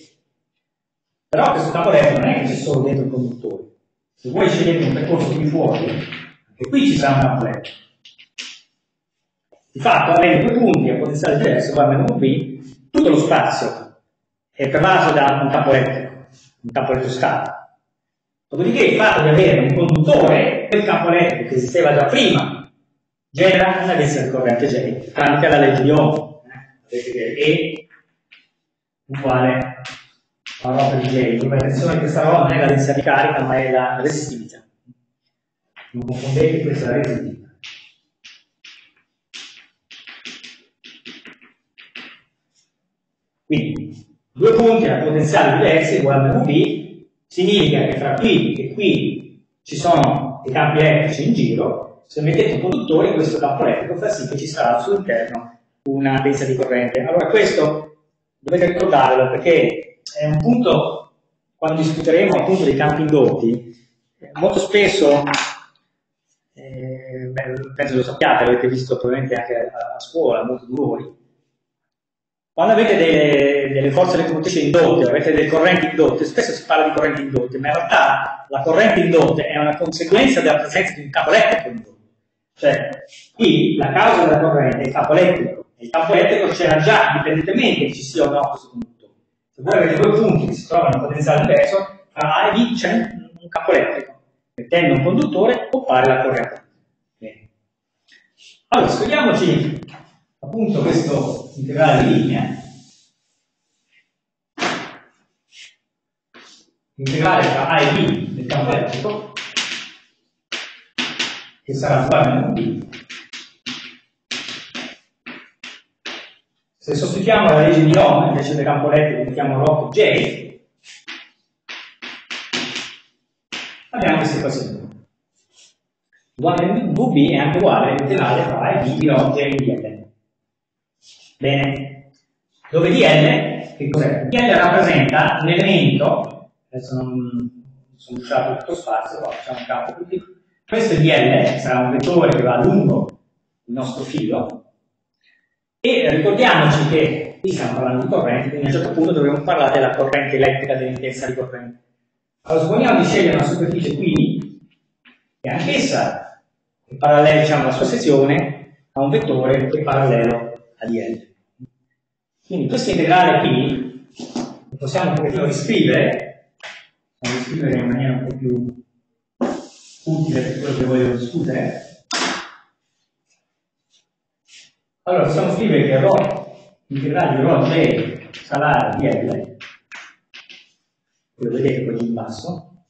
Però questo campo elettrico non è che c'è solo dentro il conduttore. Se voi scegliete un percorso qui fuori, anche qui ci sarà un campo elettrico. Di fatto, avendo due punti a potenziale diverso, qua meno B, tutto lo spazio è pervaso da un campo elettrico, un campo elettrostatico. Dopodiché il fatto di avere un conduttore, quel campo elettrico che esisteva già prima, genera una densità di corrente J tramite la legge di Ohm. Vedete che E uguale a rho di J, dove attenzione che questa rho non è la densità di carica, ma è la resistività. Non confondete, questa è resistività. Quindi, due punti a potenziali diversi uguale a V significa che fra qui e qui ci sono dei campi elettrici in giro, se mettete un conduttore questo campo elettrico fa sì che ci sarà al una densità di corrente. Allora questo dovete ricordarlo perché è un punto, quando discuteremo appunto dei campi indotti, molto spesso, eh, beh, penso lo sappiate, l'avete visto probabilmente anche a, scuola, molti di voi, quando avete delle, delle forze elettromotrici indotte, avete delle correnti indotte, spesso si parla di correnti indotte, ma in realtà la corrente indotte è una conseguenza della presenza di un campo elettrico indotto. Cioè, qui la causa della corrente è il campo elettrico, il campo elettrico c'era già, indipendentemente che ci sia o no questo punto. Se voi avete due punti che si trovano in potenziale diverso, tra A e B c'è un campo elettrico. Mettendo un conduttore può fare la corrente. Allora, scriviamoci appunto questo integrale di linea. L'integrale tra A e B del campo elettrico, che sarà uguale a 1B se sostituiamo la legge di Ohm invece del campo elettrico mettiamo ρ J abbiamo questa equazione VB è anche uguale all'integrale tra e di ρ J di L Bene, dove DL, che cos'è? DL rappresenta un elemento, adesso non sono uscito tutto spazio, qua facciamo un campo piccolo. Questo DL sarà un vettore che va lungo il nostro filo e ricordiamoci che qui stiamo parlando di corrente, quindi a un certo punto dovremo parlare della corrente elettrica, dell'intensità di corrente. Allora supponiamo di scegliere una superficie qui, che anch'essa è parallela diciamo, alla sua sezione a un vettore che è parallelo a DL. Quindi questo integrale qui lo possiamo un pochettino riscrivere, possiamo riscrivere in maniera un po' più utile per quello che voglio discutere. Allora possiamo scrivere che ρ, integrale di ρ j salare di L, lo vedete qui in basso,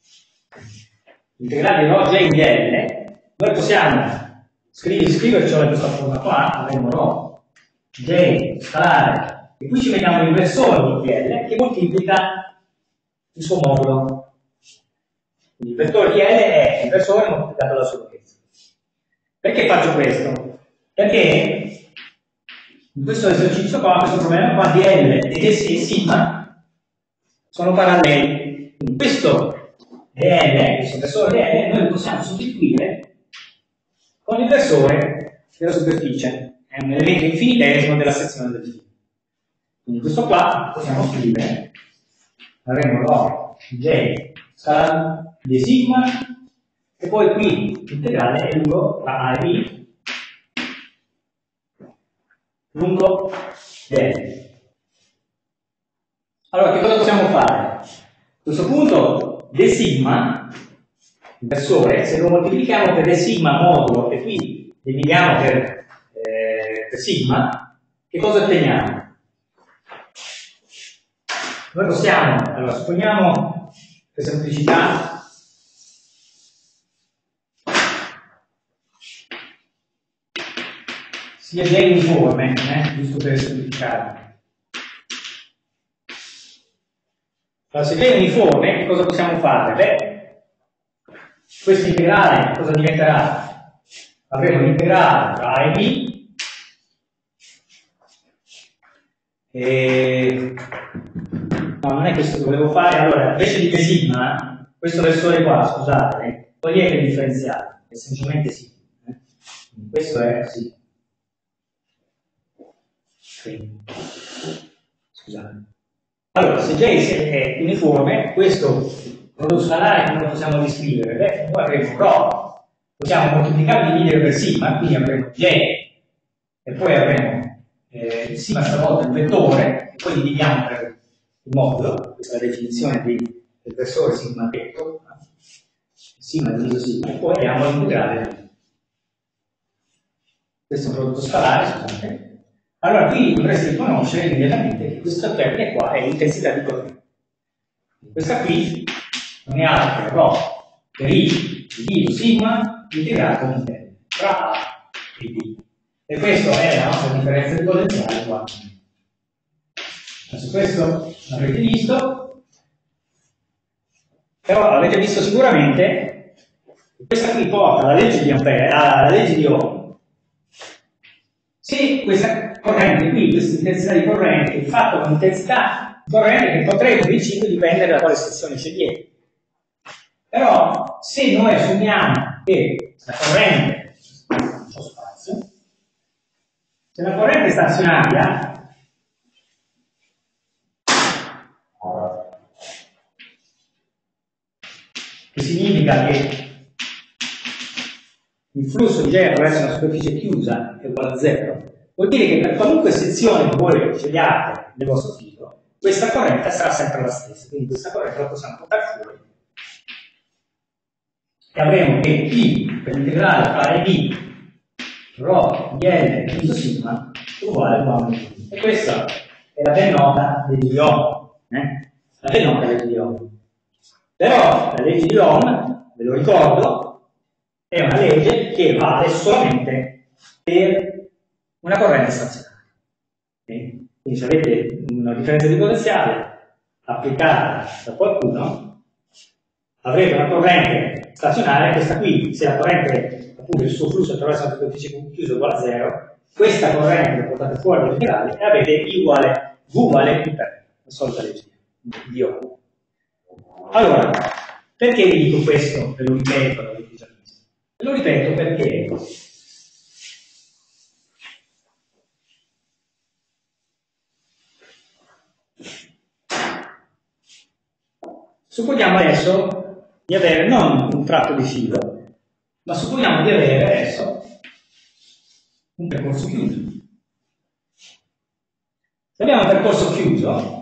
integrale di ρ j di L, noi possiamo scrivercelo in questa forma qua, avremo ρ j salare e qui ci vediamo l'inversore di L che moltiplica il suo modulo. Quindi il vettore di L è l'inversore moltiplicato dalla sua lunghezza. Perché faccio questo? Perché in questo esercizio qua, questo problema qua di L ed S e sigma sono paralleli. Quindi questo dL, questo inversore di L, noi lo possiamo sostituire con l'inversore della superficie. È un elemento infinitesimo della sezione del filo. Quindi questo qua possiamo scrivere, avremo rho j sarà di sigma e poi qui l'integrale è lungo tra A e B lungo D. Allora, che cosa possiamo fare? A questo punto d sigma, inversore, se lo moltiplichiamo per d sigma modulo e qui dividiamo per, eh, per sigma, che cosa otteniamo? Noi possiamo, allora supponiamo per semplicità sia J uniforme, eh, giusto per semplificare. Allora, se è uniforme, cosa possiamo fare? Beh, questo integrale cosa diventerà? Avremo l'integrale tra A e B e No, non è questo che volevo fare. Allora, invece di sigma, questo versore qua, scusate, togliete il differenziale, è semplicemente sì. Questo è sì. Sì. Scusate. Allora, se J è uniforme, questo prodotto scalare come lo possiamo riscrivere? Beh, poi avremo ρ, possiamo moltiplicare e dividere per sigma, quindi avremo J, e poi avremo eh, sigma stavolta il vettore, e poi dividiamo per il modulo, questa è la definizione di, del versore sigma tetto, sigma diviso sigma, e poi abbiamo l'integrale. Questo è un prodotto scalare, scusate. Allora qui dovreste riconoscere immediatamente che questo termine qua è l'intensità di corrente. Questa qui non è altro che ρ per i diviso sigma integrato in termine tra A e B. E questa è la nostra differenza di potenziale qua. Adesso questo l'avrete visto, però avete visto sicuramente questa qui porta alla legge di Ampere, alla legge di Ohm. Se questa corrente qui, questa intensità di corrente, il fatto che l'intensità di corrente che potremo principio dipendere da quale sezione scegliete. Però se noi assumiamo che la corrente, so spazio, se la corrente è stazionaria, che significa che il flusso di J attraverso una superficie chiusa è uguale a zero, vuol dire che per qualunque sezione che voi scegliate nel vostro filo, questa corrente sarà sempre la stessa, quindi questa corrente la possiamo portare fuori. E avremo che P per l'integrale tra EB, ρ di L diviso sigma uguale a 1 e questa è la ben nota di Ohm eh? la ben nota di Ohm però la legge di Ohm, ve lo ricordo, è una legge che vale solamente per una corrente stazionaria. Okay? Quindi se avete una differenza di potenziale applicata da qualcuno, avrete una corrente stazionaria, questa qui, se la corrente, appunto il suo flusso attraverso una superficie chiusa è uguale a 0, questa corrente la portate fuori dall'integrale e avete I uguale V uguale I per la solita legge di Ohm. Allora, perché vi dico questo? Ve lo ripeto, l'avete già visto. Ve lo ripeto perché supponiamo adesso di avere non un tratto di filo, ma supponiamo di avere adesso un percorso chiuso. Se abbiamo un percorso chiuso,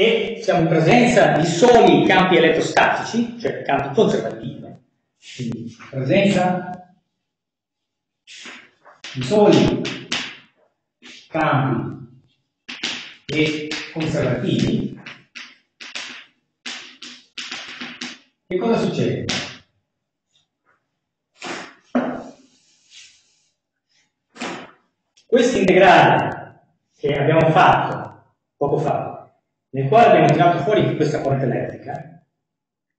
e siamo in presenza di soli campi elettrostatici, cioè campi conservativi, quindi presenza? Soli? Campi? E conservativi, che cosa succede? Questo integrale che abbiamo fatto poco fa nel quale abbiamo tirato fuori questa corrente elettrica,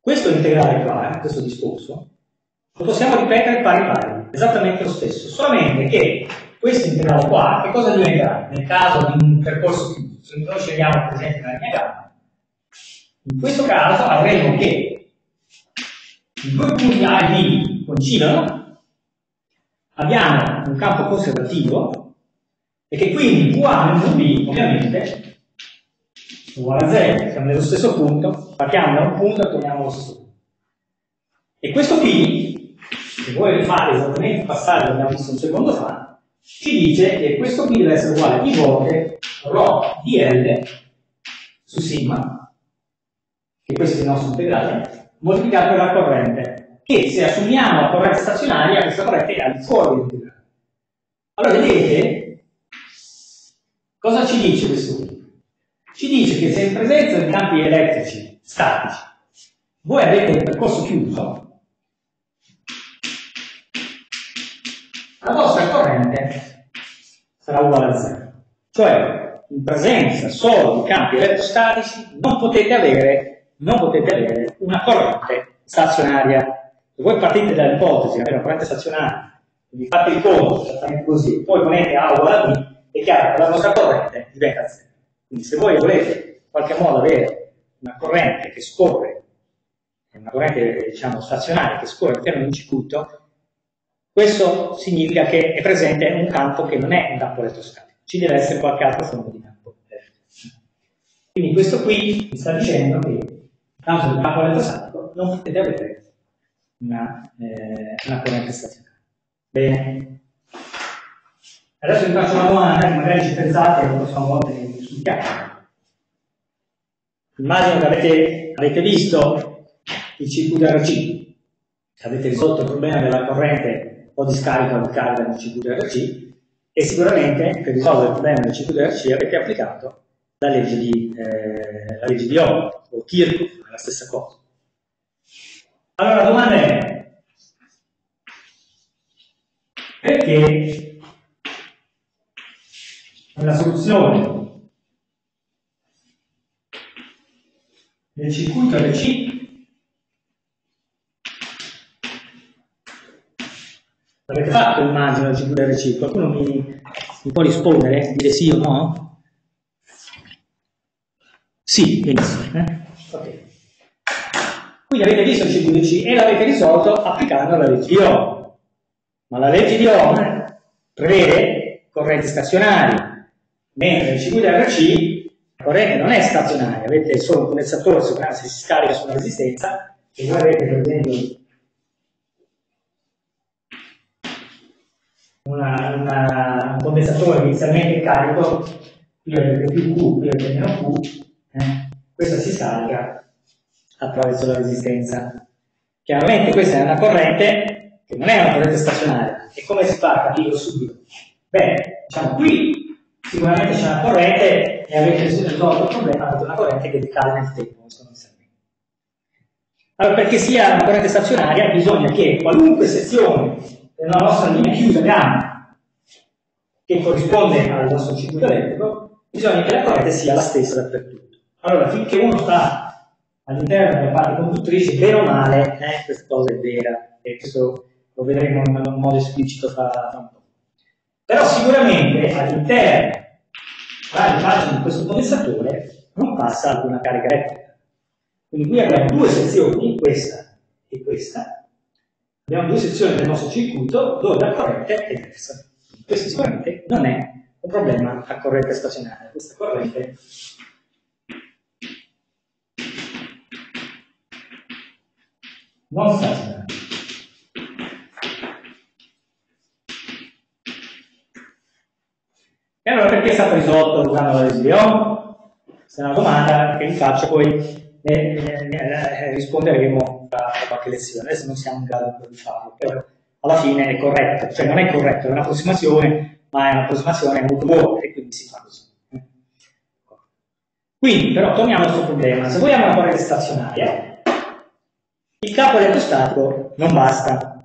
questo integrale qua, questo discorso, lo possiamo ripetere pari pari, esattamente lo stesso, solamente che questo integrale qua, che cosa diventerà? Nel caso di un percorso chiuso, se noi scegliamo per esempio una linea gamma, in questo caso avremo che i due punti A e B coincidono, abbiamo un campo conservativo e che quindi QA meno B ovviamente uguale a 0, siamo nello stesso punto, partiamo da un punto e torniamo allo stesso punto. E questo qui, se voi fate esattamente il passaggio che abbiamo visto un secondo fa, ci dice che questo qui deve essere uguale a pi volte ρ di L su sigma, che questo è il nostro integrale, moltiplicato per la corrente, che se assumiamo la corrente stazionaria, questa corrente è al di fuori dell'integrale. Allora vedete, cosa ci dice questo qui? Ci dice che se in presenza di campi elettrici statici voi avete un percorso chiuso, la vostra corrente sarà uguale a zero. Cioè, in presenza solo di campi elettrostatici non potete avere, non potete avere una corrente stazionaria. Se voi partite dall'ipotesi di avere una corrente stazionaria, vi fate il conto esattamente così, poi ponete A uguale a B, è chiaro che la vostra corrente diventa zero. Quindi se voi volete in qualche modo avere una corrente che scorre, una corrente diciamo stazionaria che scorre all'interno di un circuito, questo significa che è presente un campo che non è un campo elettrostatico, ci deve essere qualche altra forma di campo. Quindi questo qui mi sta dicendo che in caso del campo elettrostatico non potete avere una, eh, una corrente stazionaria. Bene. Adesso vi faccio una domanda che magari ci pensate la prossima volta che vi studiate. Immagino che avete, avete visto il circuito RC, avete risolto il problema della corrente o di scarica o di carica del RC e sicuramente per risolvere il problema del circuito RC avete applicato la legge di, eh, la legge di Ohm o Kirchhoff, è la stessa cosa. Allora la domanda è perché nella soluzione del circuito RC L'avete fatto immagino il circuito RC? Qualcuno mi, mi, può rispondere? Dire sì o no? Sì, benissimo. Eh? Okay. Quindi avete visto il circuito C e l'avete risolto applicando la legge di Ohm. Ma la legge di Ohm prevede correnti stazionari, mentre il circuito RC la corrente non è stazionaria, avete solo un condensatore, se si scarica su una resistenza, e voi avete per esempio una, una, un condensatore inizialmente carico, qui avete più Q, qui avete meno Q, eh? questa si scarica attraverso la resistenza. Chiaramente questa è una corrente che non è una corrente stazionaria. E come si fa a capirlo subito? Beh, diciamo qui sicuramente c'è una corrente e avete risolto il problema, avete una corrente che decade nel tempo, Allora, perché sia una corrente stazionaria bisogna che qualunque sezione della nostra linea chiusa gamma, che corrisponde al nostro circuito elettrico, bisogna che la corrente sia la stessa dappertutto. Allora, finché uno sta all'interno della parte conduttrice, bene o male, eh, questa cosa è vera, e questo lo vedremo in un modo esplicito fra, un po'. Però sicuramente all'interno delle pagine di questo condensatore non passa alcuna carica elettrica. Quindi qui abbiamo due sezioni, questa e questa, abbiamo due sezioni del nostro circuito dove la corrente è diversa. Questo sicuramente non è un problema a corrente stazionaria, questa corrente non stazionaria. E allora perché è stato risolto usando la legge di Ohm? Questa è una domanda che vi faccio, poi ne, ne, ne risponderemo tra qualche lezione. Adesso non siamo in grado di farlo, però alla fine è corretto, cioè non è corretto, è un'approssimazione, ma è un'approssimazione molto buona e quindi si fa così. Quindi, però, torniamo al suo problema. Se vogliamo una corrente stazionaria, il campo elettrostatico non basta.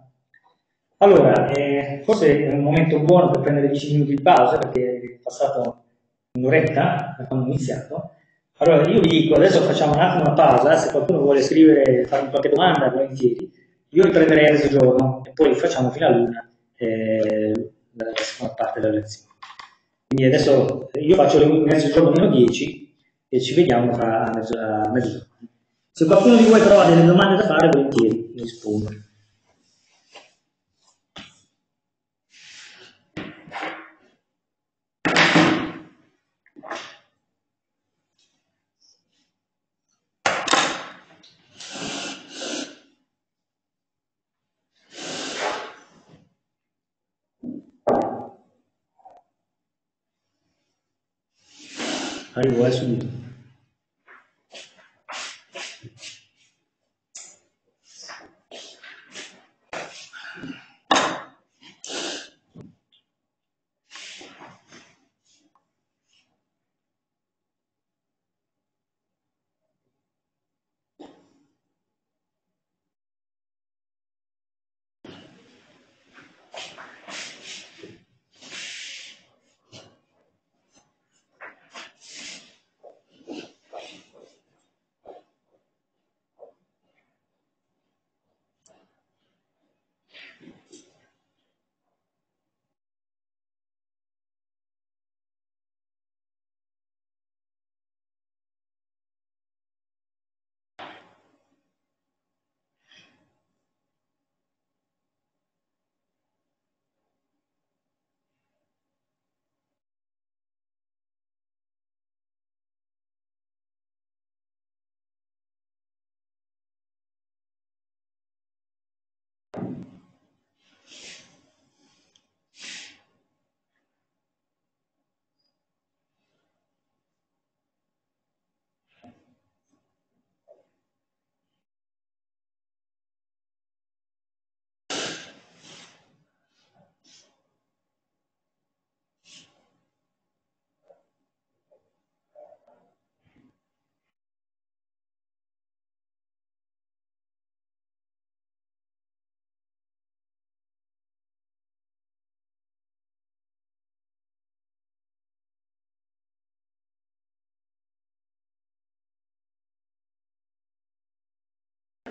Allora, eh, forse è un momento buono per prendere 10 minuti di pausa, perché è passato un'oretta da quando ho iniziato. Allora, io vi dico, adesso facciamo un attimo una pausa, se qualcuno vuole scrivere, fare qualche domanda, volentieri. Io riprenderei a mezzogiorno e poi facciamo fino a luna eh, la seconda parte della lezione. Quindi adesso io faccio mezzogiorno meno 10 e ci vediamo tra mezzogiorno. Se qualcuno di voi ha delle domande da fare, volentieri rispondo. Arrivo eh, subito.